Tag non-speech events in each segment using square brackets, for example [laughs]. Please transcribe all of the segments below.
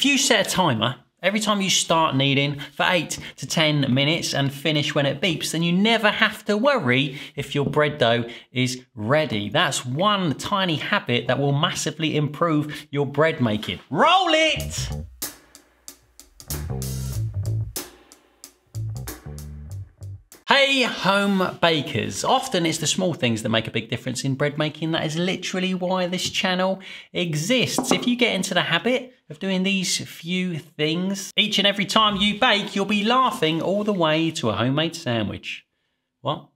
If you set a timer every time you start kneading for 8 to 10 minutes and finish when it beeps, then you never have to worry if your bread dough is ready. That's one tiny habit that will massively improve your bread making. Roll it! Hey home bakers, often it's the small things that make a big difference in bread making. That is literally why this channel exists. If you get into the habit of doing these few things, each and every time you bake, you'll be laughing all the way to a homemade sandwich. What?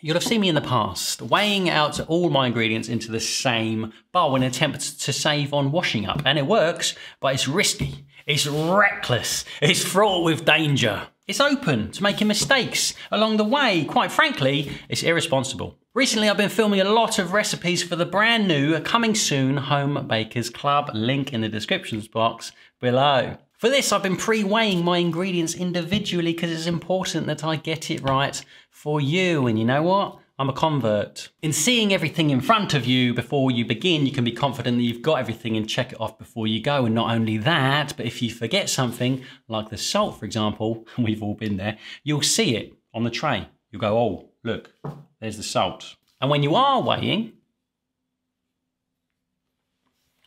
You'll have seen me in the past weighing out all my ingredients into the same bowl in an attempt to save on washing up. And it works, but it's risky. It's reckless. It's fraught with danger. It's open to making mistakes along the way. Quite frankly, it's irresponsible. Recently, I've been filming a lot of recipes for the brand new Coming Soon Home Bakers Club, link in the descriptions box below. For this, I've been pre-weighing my ingredients individually because it's important that I get it right for you. And you know what? I'm a convert. In seeing everything in front of you before you begin, you can be confident that you've got everything and check it off before you go. And not only that, but if you forget something, like the salt, for example, [laughs] we've all been there, you'll see it on the tray. You'll go, oh, look, there's the salt. And when you are weighing,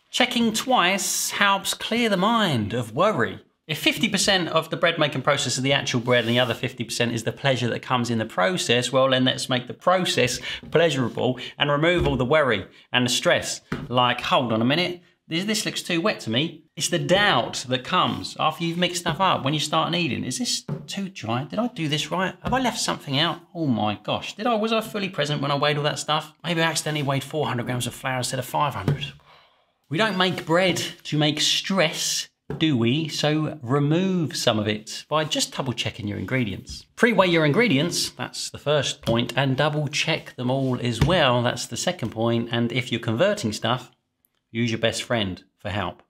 checking twice helps clear the mind of worry. If 50% of the bread making process is the actual bread and the other 50% is the pleasure that comes in the process, well then let's make the process pleasurable and remove all the worry and the stress. Like, hold on a minute, this, this looks too wet to me. It's the doubt that comes after you've mixed stuff up when you start kneading. Is this too dry? Did I do this right? Have I left something out? Oh my gosh, did I, was I fully present when I weighed all that stuff? Maybe I accidentally weighed 400 grams of flour instead of 500. We don't make bread to make stress do we? So remove some of it by just double checking your ingredients. Pre-weigh your ingredients, that's the first point, and double check them all as well, that's the second point. And if you're converting stuff, use your best friend for help.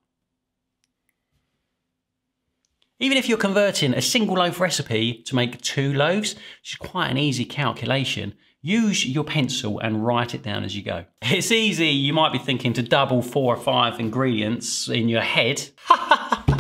Even if you're converting a single loaf recipe to make two loaves, which is quite an easy calculation, use your pencil and write it down as you go. [laughs] It's easy, you might be thinking to double four or five ingredients in your head. [laughs]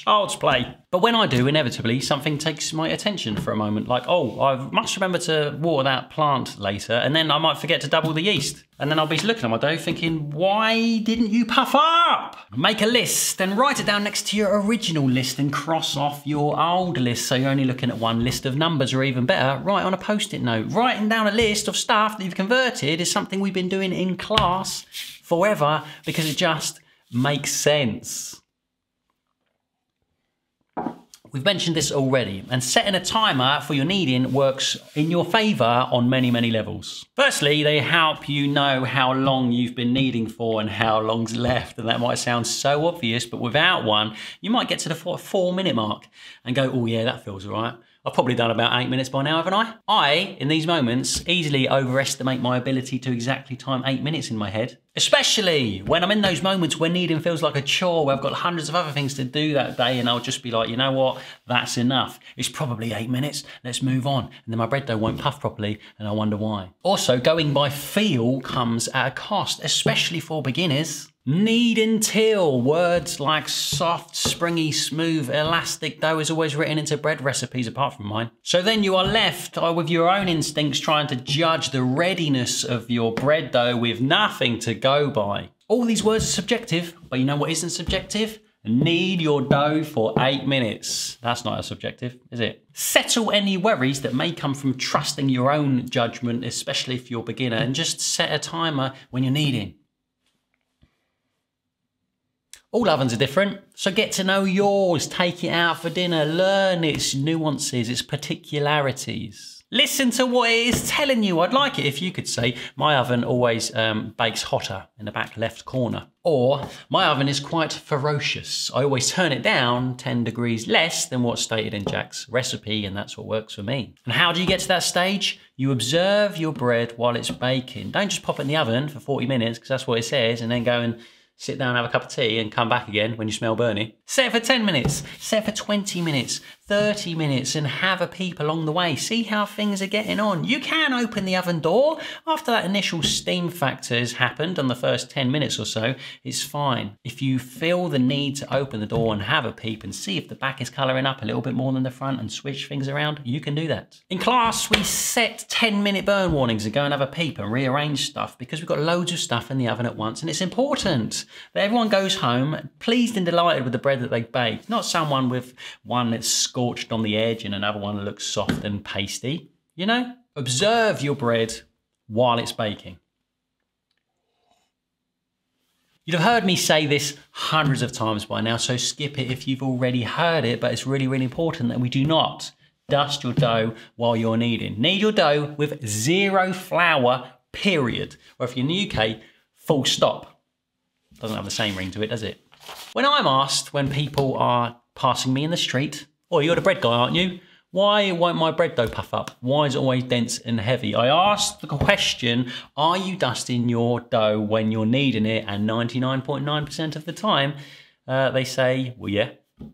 Child's play. But when I do, inevitably, something takes my attention for a moment. Like, oh, I must remember to water that plant later, and then I might forget to double the yeast. And then I'll be looking at my dough thinking, why didn't you puff up? Make a list and write it down next to your original list and cross off your old list. So you're only looking at one list of numbers, or even better, write on a post-it note. Writing down a list of stuff that you've converted is something we've been doing in class forever because it just makes sense. We've mentioned this already, and setting a timer for your kneading works in your favour on many, many levels. Firstly, they help you know how long you've been kneading for and how long's left, and that might sound so obvious, but without one, you might get to the four minute mark and go, oh yeah, that feels all right. I've probably done about eight minutes by now, haven't I? I, in these moments, easily overestimate my ability to exactly time eight minutes in my head. Especially when I'm in those moments where kneading feels like a chore, where I've got hundreds of other things to do that day, and I'll just be like, you know what, that's enough. It's probably eight minutes, let's move on. And then my bread dough won't puff properly, and I wonder why. Also, going by feel comes at a cost, especially for beginners. Knead until words like soft, springy, smooth, elastic dough is always written into bread recipes apart from mine. So then you are left uh, with your own instincts trying to judge the readiness of your bread dough with nothing to go by. All these words are subjective, but you know what isn't subjective? Knead your dough for eight minutes. That's not as subjective, is it? Settle any worries that may come from trusting your own judgment, especially if you're a beginner, and just set a timer when you're kneading. All ovens are different, so get to know yours, take it out for dinner, learn its nuances, its particularities. Listen to what it is telling you. I'd like it if you could say, my oven always um, bakes hotter in the back left corner. Or, my oven is quite ferocious. I always turn it down 10 degrees less than what's stated in Jack's recipe, and that's what works for me. And how do you get to that stage? You observe your bread while it's baking. Don't just pop it in the oven for 40 minutes, because that's what it says, and then go and sit down, have a cup of tea, and come back again when you smell burning. Set for 10 minutes, set for 20 minutes, 30 minutes and have a peep along the way. See how things are getting on. You can open the oven door. After that initial steam factor has happened on the first 10 minutes or so, it's fine. If you feel the need to open the door and have a peep and see if the back is colouring up a little bit more than the front and switch things around, you can do that. In class, we set 10 minute burn warnings and go and have a peep and rearrange stuff because we've got loads of stuff in the oven at once and it's important that everyone goes home pleased and delighted with the bread that they baked, not someone with one that's scorched on the edge and another one looks soft and pasty. You know, observe your bread while it's baking. You'd have heard me say this hundreds of times by now, so skip it if you've already heard it, but it's really, really important that we do not dust your dough while you're kneading. Knead your dough with zero flour, period. Or if you're in the UK, full stop. Doesn't have the same ring to it, does it? When I'm asked when people are passing me in the street, oh, you're the bread guy, aren't you? Why won't my bread dough puff up? Why is it always dense and heavy? I asked the question, are you dusting your dough when you're kneading it? And 99.9% of the time, uh, they say, well, yeah,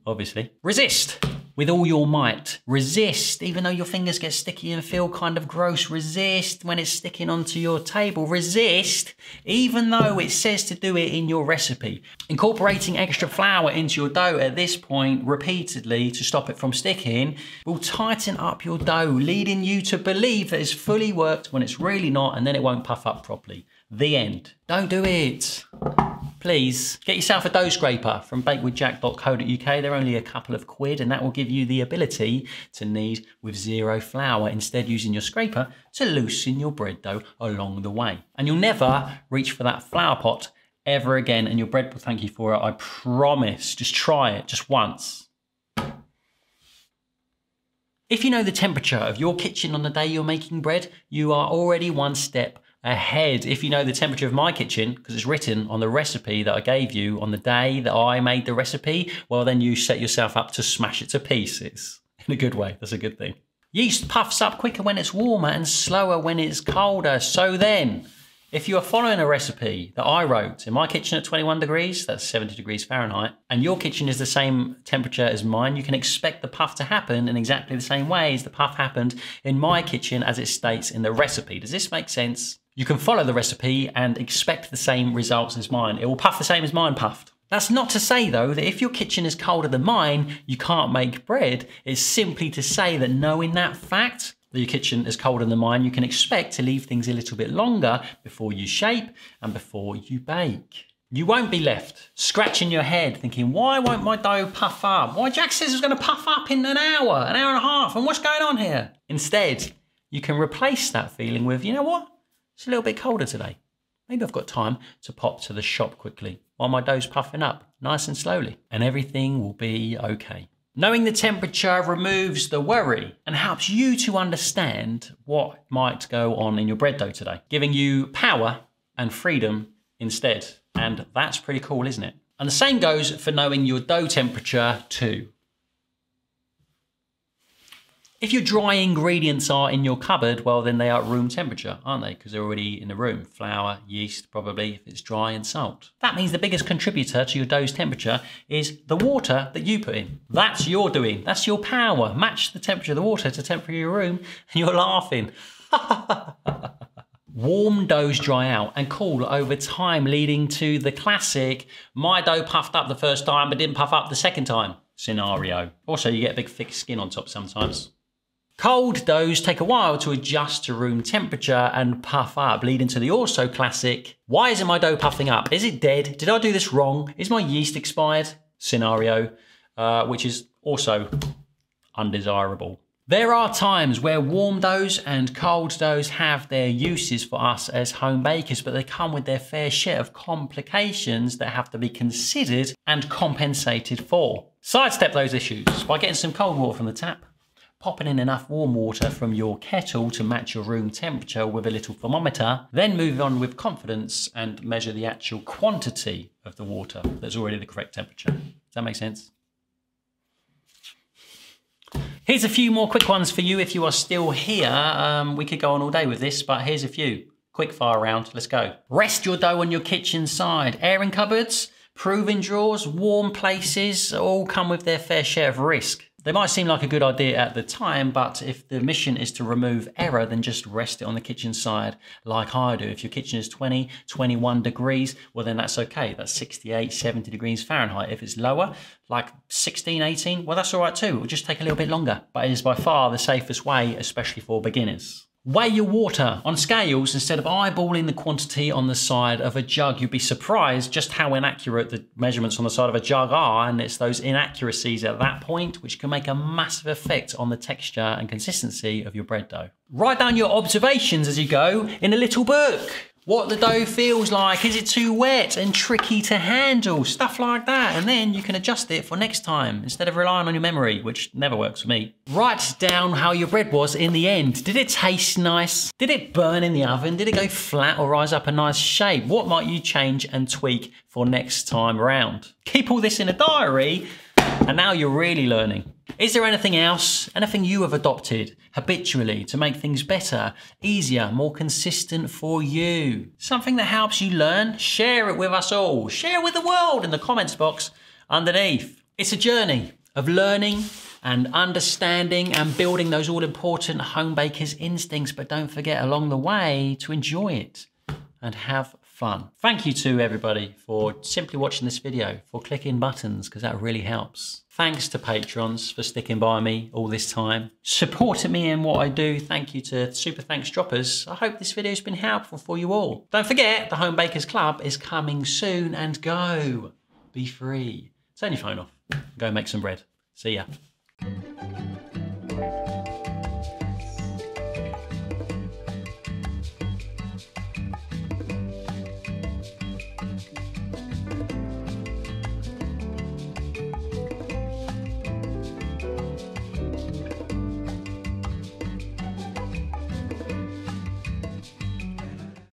obviously. Resist with all your might. Resist, even though your fingers get sticky and feel kind of gross. Resist when it's sticking onto your table. Resist, even though it says to do it in your recipe. Incorporating extra flour into your dough at this point repeatedly to stop it from sticking will tighten up your dough, leading you to believe that it's fully worked when it's really not, and then it won't puff up properly. The end. Don't do it. Please get yourself a dough scraper from bakewithjack.co.uk. They're only a couple of quid and that will give you the ability to knead with zero flour, instead using your scraper to loosen your bread dough along the way. And you'll never reach for that flour pot ever again and your bread will thank you for it. I promise. Just try it just once. If you know the temperature of your kitchen on the day you're making bread, you are already one step ahead if you know the temperature of my kitchen because it's written on the recipe that I gave you on the day that I made the recipe well then you set yourself up to smash it to pieces [laughs] in a good way that's a good thing yeast puffs up quicker when it's warmer and slower when it's colder so then if you are following a recipe that I wrote in my kitchen at 21 degrees, that's 70 degrees Fahrenheit, and your kitchen is the same temperature as mine, you can expect the puff to happen in exactly the same way as the puff happened in my kitchen as it states in the recipe. Does this make sense? You can follow the recipe and expect the same results as mine. It will puff the same as mine puffed. That's not to say though that if your kitchen is colder than mine, you can't make bread. It's simply to say that knowing that fact, that your kitchen is colder than mine, you can expect to leave things a little bit longer before you shape and before you bake. You won't be left scratching your head thinking, why won't my dough puff up? Why Jack says it's gonna puff up in an hour, an hour and a half, and what's going on here? Instead, you can replace that feeling with, you know what? It's a little bit colder today. Maybe I've got time to pop to the shop quickly while my dough's puffing up, nice and slowly, and everything will be okay. Knowing the temperature removes the worry and helps you to understand what might go on in your bread dough today, giving you power and freedom instead. And that's pretty cool, isn't it? And the same goes for knowing your dough temperature too. If your dry ingredients are in your cupboard, well, then they are at room temperature, aren't they? Because they're already in the room. Flour, yeast, probably, if it's dry, and salt. That means the biggest contributor to your dough's temperature is the water that you put in. That's your doing. That's your power. Match the temperature of the water to temperature of your room, [laughs] and you're laughing. [laughs] Warm doughs dry out and cool over time, leading to the classic, my dough puffed up the first time but didn't puff up the second time scenario. Also, you get a big thick skin on top sometimes. Cold doughs take a while to adjust to room temperature and puff up, leading to the also classic, why isn't my dough puffing up? Is it dead? Did I do this wrong? Is my yeast expired? Scenario, uh, which is also undesirable. There are times where warm doughs and cold doughs have their uses for us as home bakers, but they come with their fair share of complications that have to be considered and compensated for. Sidestep those issues by getting some cold water from the tap, popping in enough warm water from your kettle to match your room temperature with a little thermometer, then move on with confidence and measure the actual quantity of the water that's already the correct temperature. Does that make sense? Here's a few more quick ones for you if you are still here. Um, we could go on all day with this, but here's a few. Quick fire round, let's go. Rest your dough on your kitchen side. Airing cupboards, proving drawers, warm places, all come with their fair share of risk. They might seem like a good idea at the time, but if the mission is to remove error, then just rest it on the kitchen side like I do. If your kitchen is 20, 21 degrees, well then that's okay. That's 68, 70 degrees Fahrenheit. If it's lower, like 16, 18, well that's all right too. It will just take a little bit longer, but it is by far the safest way, especially for beginners. Weigh your water on scales instead of eyeballing the quantity on the side of a jug. You'd be surprised just how inaccurate the measurements on the side of a jug are, and it's those inaccuracies at that point which can make a massive effect on the texture and consistency of your bread dough. Write down your observations as you go in a little book what the dough feels like. Is it too wet and tricky to handle? Stuff like that. And then you can adjust it for next time instead of relying on your memory, which never works for me. Write down how your bread was in the end. Did it taste nice? Did it burn in the oven? Did it go flat or rise up a nice shape? What might you change and tweak for next time round? Keep all this in a diary and now you're really learning. Is there anything else, anything you have adopted habitually to make things better, easier, more consistent for you? Something that helps you learn? Share it with us all. Share it with the world in the comments box underneath. It's a journey of learning and understanding and building those all important home baker's instincts, but don't forget along the way to enjoy it and have fun. Thank you to everybody for simply watching this video, for clicking buttons, because that really helps. Thanks to patrons for sticking by me all this time, supporting me in what I do. Thank you to Super Thanks Droppers. I hope this video has been helpful for you all. Don't forget, the Home Bakers Club is coming soon and go. Be free. Turn your phone off. Go make some bread. See ya.